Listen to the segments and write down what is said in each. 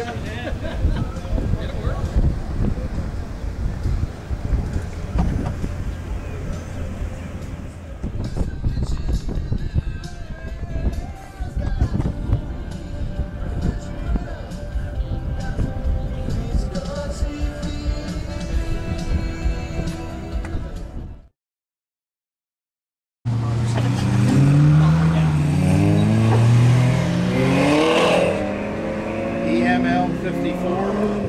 EML 54.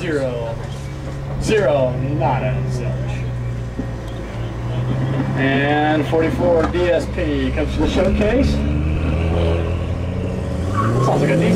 Zero. Zero, not a zilch. And 44 DSP comes to the showcase. Sounds like a.